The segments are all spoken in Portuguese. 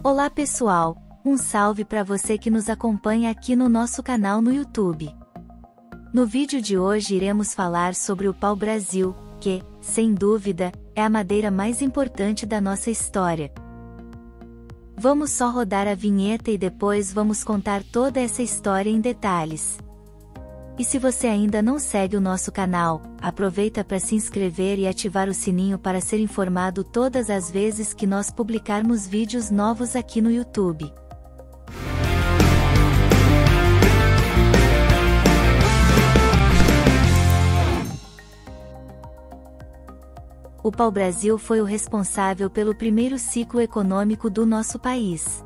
Olá pessoal, um salve para você que nos acompanha aqui no nosso canal no YouTube. No vídeo de hoje iremos falar sobre o pau-brasil, que, sem dúvida, é a madeira mais importante da nossa história. Vamos só rodar a vinheta e depois vamos contar toda essa história em detalhes. E se você ainda não segue o nosso canal, aproveita para se inscrever e ativar o sininho para ser informado todas as vezes que nós publicarmos vídeos novos aqui no YouTube. O pau-brasil foi o responsável pelo primeiro ciclo econômico do nosso país.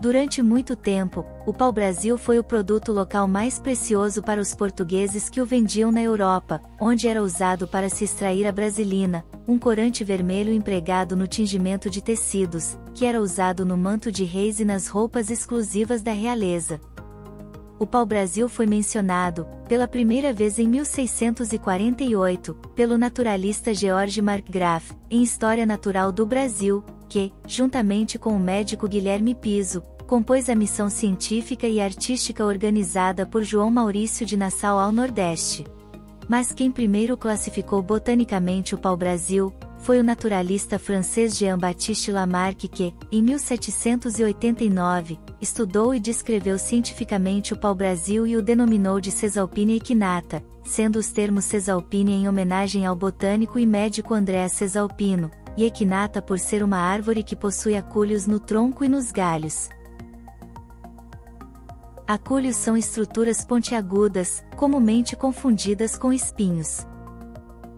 Durante muito tempo, o pau-brasil foi o produto local mais precioso para os portugueses que o vendiam na Europa, onde era usado para se extrair a brasilina, um corante vermelho empregado no tingimento de tecidos, que era usado no manto de reis e nas roupas exclusivas da realeza. O pau-brasil foi mencionado, pela primeira vez em 1648, pelo naturalista George Markgraf, em História Natural do Brasil, que, juntamente com o médico Guilherme Piso, compôs a missão científica e artística organizada por João Maurício de Nassau ao Nordeste. Mas quem primeiro classificou botanicamente o pau-brasil, foi o naturalista francês Jean-Baptiste Lamarck que, em 1789, estudou e descreveu cientificamente o pau-brasil e o denominou de Cesalpine equinata, sendo os termos Cesalpine em homenagem ao botânico e médico André Cesalpino, e equinata por ser uma árvore que possui acúlios no tronco e nos galhos. Acúlios são estruturas pontiagudas, comumente confundidas com espinhos.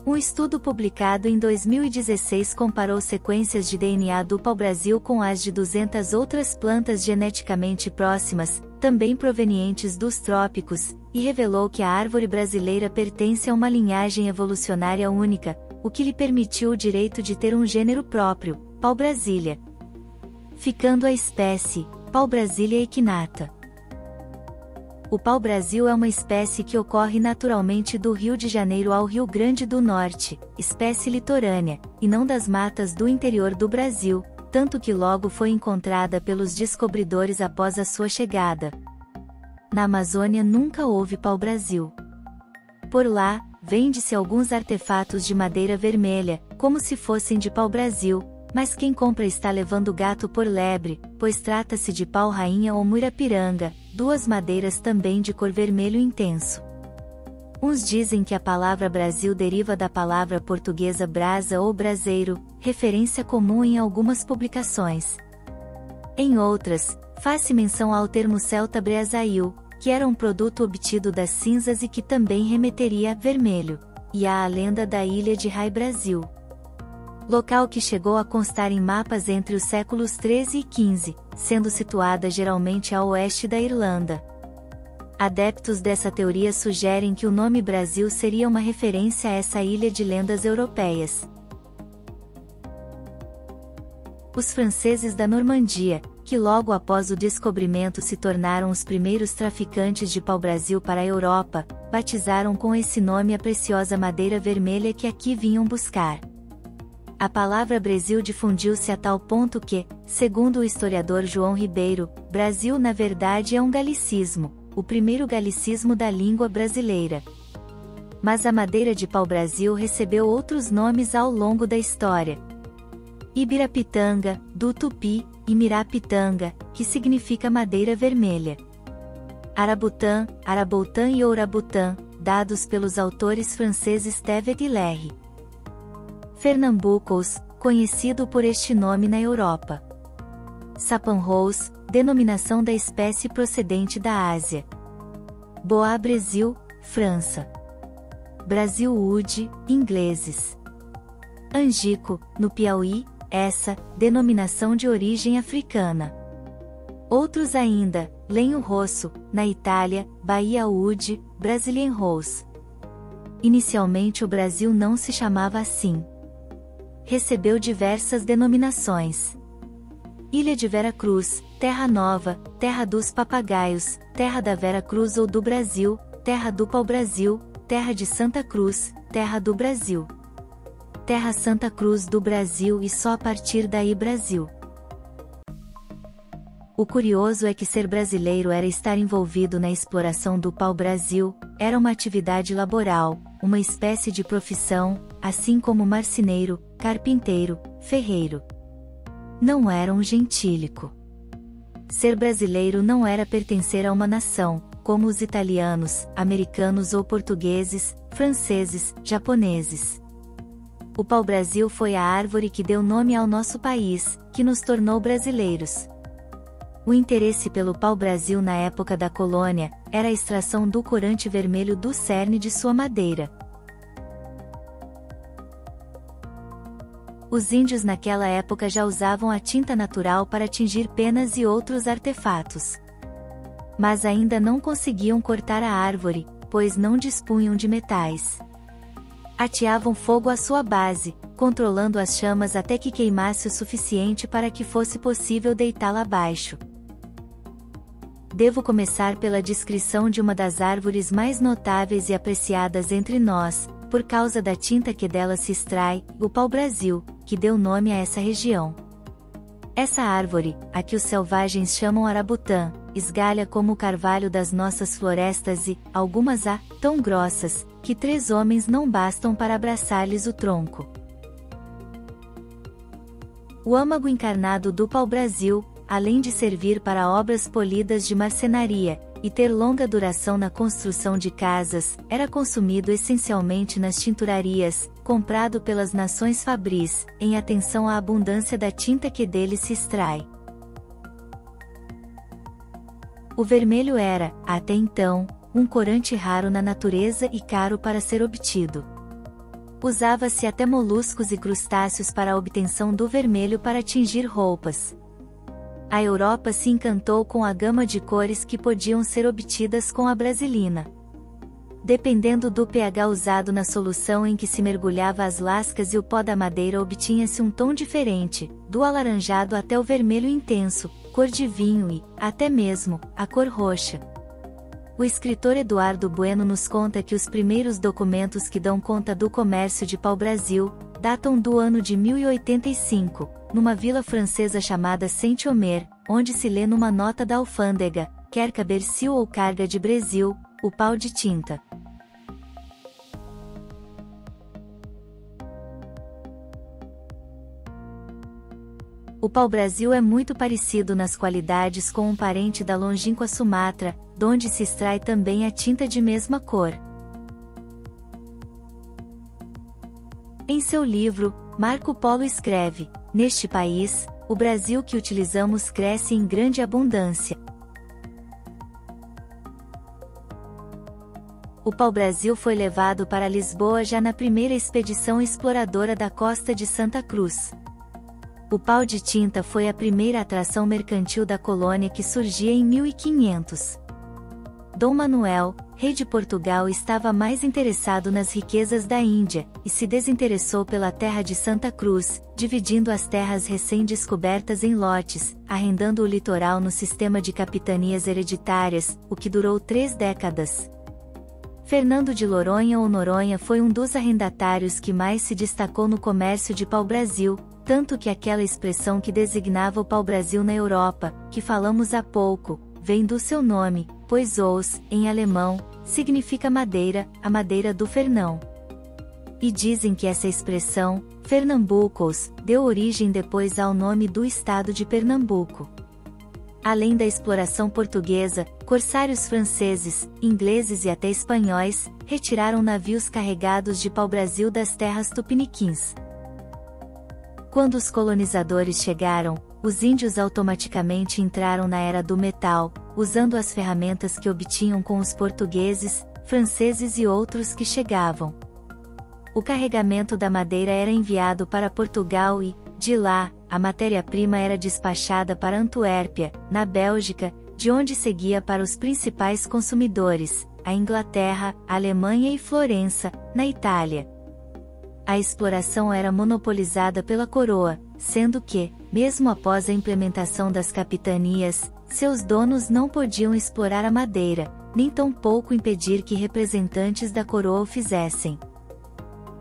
Um estudo publicado em 2016 comparou sequências de DNA do pau-brasil com as de 200 outras plantas geneticamente próximas, também provenientes dos trópicos, e revelou que a árvore brasileira pertence a uma linhagem evolucionária única, o que lhe permitiu o direito de ter um gênero próprio, pau-brasília. Ficando a espécie, pau-brasília equinata. O pau-brasil é uma espécie que ocorre naturalmente do Rio de Janeiro ao Rio Grande do Norte, espécie litorânea, e não das matas do interior do Brasil, tanto que logo foi encontrada pelos descobridores após a sua chegada. Na Amazônia nunca houve pau-brasil. Por lá, vende-se alguns artefatos de madeira vermelha, como se fossem de pau-brasil, mas quem compra está levando gato por lebre, pois trata-se de pau-rainha ou muirapiranga, duas madeiras também de cor vermelho intenso. Uns dizem que a palavra Brasil deriva da palavra portuguesa brasa ou braseiro, referência comum em algumas publicações. Em outras, faz-se menção ao termo celta breazail, que era um produto obtido das cinzas e que também remeteria a vermelho, e há a lenda da ilha de Rai Brasil. Local que chegou a constar em mapas entre os séculos 13 e 15, sendo situada geralmente a oeste da Irlanda. Adeptos dessa teoria sugerem que o nome Brasil seria uma referência a essa ilha de lendas europeias. Os franceses da Normandia, que logo após o descobrimento se tornaram os primeiros traficantes de pau-brasil para a Europa, batizaram com esse nome a preciosa madeira vermelha que aqui vinham buscar. A palavra Brasil difundiu-se a tal ponto que, segundo o historiador João Ribeiro, Brasil na verdade é um galicismo, o primeiro galicismo da língua brasileira. Mas a madeira de pau-brasil recebeu outros nomes ao longo da história. Ibirapitanga, do Tupi, e Mirapitanga, que significa madeira vermelha. Arabutã, Araboutã e Ourabutã, dados pelos autores franceses Tevet e Lerre. Fernambucos, conhecido por este nome na Europa. Sapanrous, denominação da espécie procedente da Ásia. Boa Brasil, França. Brasil Wood, ingleses. Angico, no Piauí, essa, denominação de origem africana. Outros ainda, lenho rosso, na Itália, Bahia Wood, Brazilian Rose. Inicialmente o Brasil não se chamava assim. Recebeu diversas denominações. Ilha de Vera Cruz, Terra Nova, Terra dos Papagaios, Terra da Vera Cruz ou do Brasil, Terra do Pau Brasil, Terra de Santa Cruz, Terra do Brasil. Terra Santa Cruz do Brasil e só a partir daí Brasil. O curioso é que ser brasileiro era estar envolvido na exploração do pau-brasil, era uma atividade laboral, uma espécie de profissão, assim como marceneiro, carpinteiro, ferreiro. Não era um gentílico. Ser brasileiro não era pertencer a uma nação, como os italianos, americanos ou portugueses, franceses, japoneses. O pau-brasil foi a árvore que deu nome ao nosso país, que nos tornou brasileiros. O interesse pelo pau-brasil na época da colônia era a extração do corante vermelho do cerne de sua madeira. Os índios naquela época já usavam a tinta natural para tingir penas e outros artefatos. Mas ainda não conseguiam cortar a árvore, pois não dispunham de metais. Ateavam fogo à sua base, controlando as chamas até que queimasse o suficiente para que fosse possível deitá-la abaixo devo começar pela descrição de uma das árvores mais notáveis e apreciadas entre nós, por causa da tinta que dela se extrai, o pau-brasil, que deu nome a essa região. Essa árvore, a que os selvagens chamam arabutã, esgalha como o carvalho das nossas florestas e, algumas há, tão grossas, que três homens não bastam para abraçar-lhes o tronco. O âmago encarnado do pau-brasil, além de servir para obras polidas de marcenaria, e ter longa duração na construção de casas, era consumido essencialmente nas tinturarias, comprado pelas nações fabris, em atenção à abundância da tinta que dele se extrai. O vermelho era, até então, um corante raro na natureza e caro para ser obtido. Usava-se até moluscos e crustáceos para a obtenção do vermelho para tingir roupas, a Europa se encantou com a gama de cores que podiam ser obtidas com a brasilina. Dependendo do pH usado na solução em que se mergulhava as lascas e o pó da madeira obtinha-se um tom diferente, do alaranjado até o vermelho intenso, cor de vinho e, até mesmo, a cor roxa. O escritor Eduardo Bueno nos conta que os primeiros documentos que dão conta do comércio de pau-brasil, datam do ano de 1085, numa vila francesa chamada Saint-Omer, onde se lê numa nota da alfândega, quer cabercio ou carga de Brasil, o pau de tinta. O pau-brasil é muito parecido nas qualidades com um parente da longínqua Sumatra, donde se extrai também a tinta de mesma cor. Em seu livro, Marco Polo escreve: Neste país, o Brasil que utilizamos cresce em grande abundância. O pau-brasil foi levado para Lisboa já na primeira expedição exploradora da costa de Santa Cruz. O pau de tinta foi a primeira atração mercantil da colônia que surgia em 1500. Dom Manuel, rei de Portugal estava mais interessado nas riquezas da Índia, e se desinteressou pela terra de Santa Cruz, dividindo as terras recém-descobertas em lotes, arrendando o litoral no sistema de capitanias hereditárias, o que durou três décadas. Fernando de Loronha ou Noronha foi um dos arrendatários que mais se destacou no comércio de pau-brasil, tanto que aquela expressão que designava o pau-brasil na Europa, que falamos há pouco, vem do seu nome, pois os, em alemão, significa madeira, a madeira do Fernão. E dizem que essa expressão, Fernambucos, deu origem depois ao nome do estado de Pernambuco. Além da exploração portuguesa, corsários franceses, ingleses e até espanhóis, retiraram navios carregados de pau-brasil das terras tupiniquins. Quando os colonizadores chegaram, os índios automaticamente entraram na era do metal, usando as ferramentas que obtinham com os portugueses, franceses e outros que chegavam. O carregamento da madeira era enviado para Portugal e, de lá, a matéria-prima era despachada para Antuérpia, na Bélgica, de onde seguia para os principais consumidores, a Inglaterra, a Alemanha e Florença, na Itália. A exploração era monopolizada pela coroa, sendo que, mesmo após a implementação das capitanias, seus donos não podiam explorar a madeira, nem tampouco impedir que representantes da coroa o fizessem.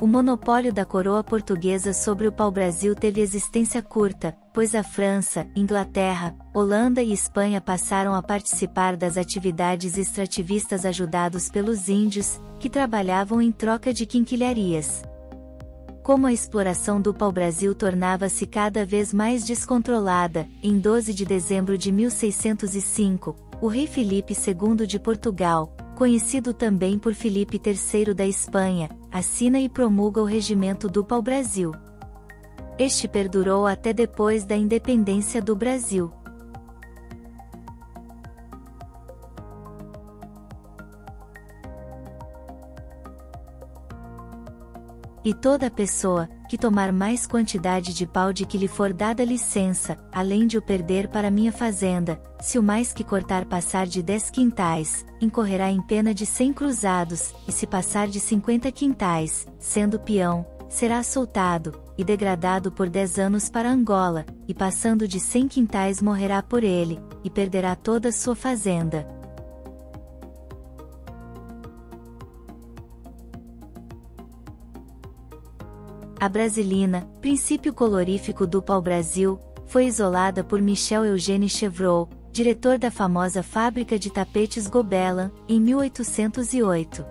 O monopólio da coroa portuguesa sobre o pau-brasil teve existência curta, pois a França, Inglaterra, Holanda e Espanha passaram a participar das atividades extrativistas ajudados pelos índios, que trabalhavam em troca de quinquilharias. Como a exploração do pau-brasil tornava-se cada vez mais descontrolada, em 12 de dezembro de 1605, o rei Filipe II de Portugal, conhecido também por Filipe III da Espanha, assina e promulga o Regimento do Pau-Brasil. Este perdurou até depois da independência do Brasil. E toda pessoa, que tomar mais quantidade de pau de que lhe for dada licença, além de o perder para minha fazenda, se o mais que cortar passar de dez quintais, incorrerá em pena de cem cruzados, e se passar de cinquenta quintais, sendo peão, será soltado, e degradado por dez anos para Angola, e passando de cem quintais morrerá por ele, e perderá toda sua fazenda. A brasilina, princípio colorífico do pau-brasil, foi isolada por Michel Eugène Chevreul, diretor da famosa fábrica de tapetes Gobelin, em 1808.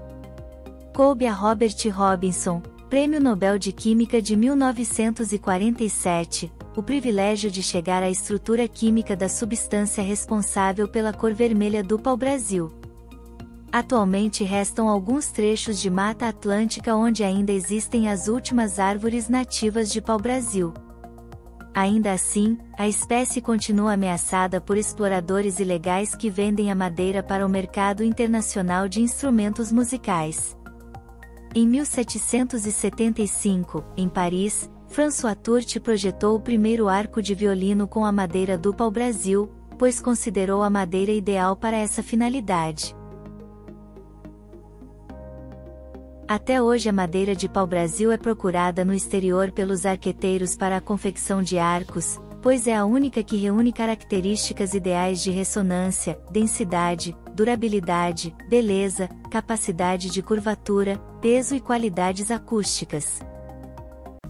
Coube a Robert Robinson, Prêmio Nobel de Química de 1947, o privilégio de chegar à estrutura química da substância responsável pela cor vermelha do pau-brasil. Atualmente restam alguns trechos de Mata Atlântica onde ainda existem as últimas árvores nativas de pau-brasil. Ainda assim, a espécie continua ameaçada por exploradores ilegais que vendem a madeira para o mercado internacional de instrumentos musicais. Em 1775, em Paris, François Tourte projetou o primeiro arco de violino com a madeira do pau-brasil, pois considerou a madeira ideal para essa finalidade. Até hoje a madeira de pau-brasil é procurada no exterior pelos arqueteiros para a confecção de arcos, pois é a única que reúne características ideais de ressonância, densidade, durabilidade, beleza, capacidade de curvatura, peso e qualidades acústicas.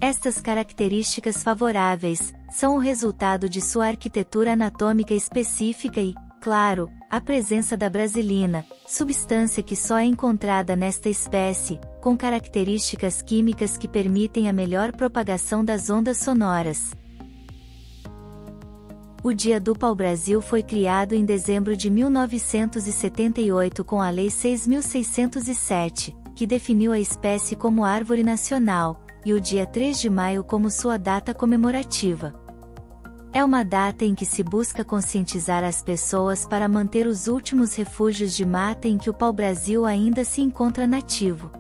Estas características favoráveis são o resultado de sua arquitetura anatômica específica e, claro, a presença da brasilina, substância que só é encontrada nesta espécie, com características químicas que permitem a melhor propagação das ondas sonoras. O Dia do Pau-Brasil foi criado em dezembro de 1978 com a Lei 6.607, que definiu a espécie como árvore nacional, e o dia 3 de maio como sua data comemorativa. É uma data em que se busca conscientizar as pessoas para manter os últimos refúgios de mata em que o pau-brasil ainda se encontra nativo.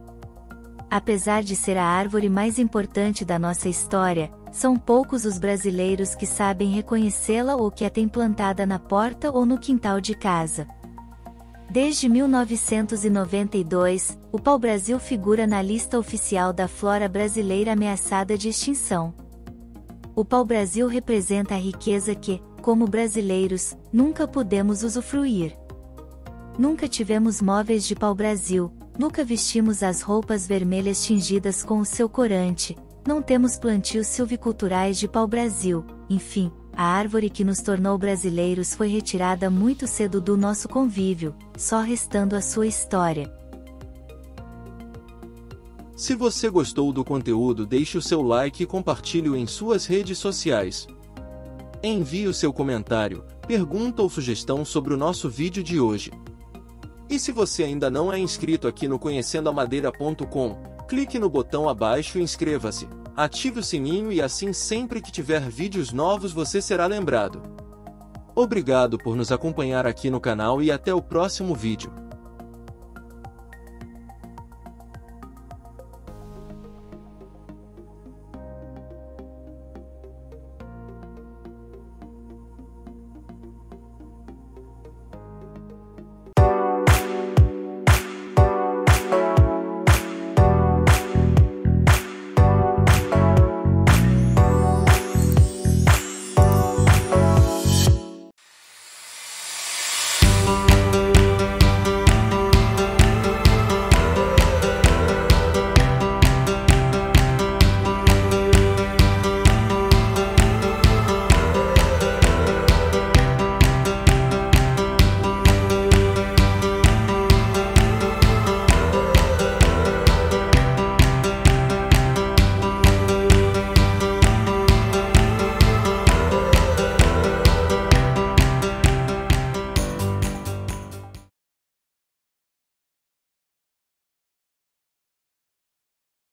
Apesar de ser a árvore mais importante da nossa história, são poucos os brasileiros que sabem reconhecê-la ou que a têm plantada na porta ou no quintal de casa. Desde 1992, o pau-brasil figura na lista oficial da flora brasileira ameaçada de extinção. O pau-brasil representa a riqueza que, como brasileiros, nunca pudemos usufruir. Nunca tivemos móveis de pau-brasil, nunca vestimos as roupas vermelhas tingidas com o seu corante, não temos plantios silviculturais de pau-brasil, enfim, a árvore que nos tornou brasileiros foi retirada muito cedo do nosso convívio, só restando a sua história. Se você gostou do conteúdo, deixe o seu like e compartilhe-o em suas redes sociais. Envie o seu comentário, pergunta ou sugestão sobre o nosso vídeo de hoje. E se você ainda não é inscrito aqui no conhecendoamadeira.com, clique no botão abaixo e inscreva-se. Ative o sininho e assim sempre que tiver vídeos novos você será lembrado. Obrigado por nos acompanhar aqui no canal e até o próximo vídeo.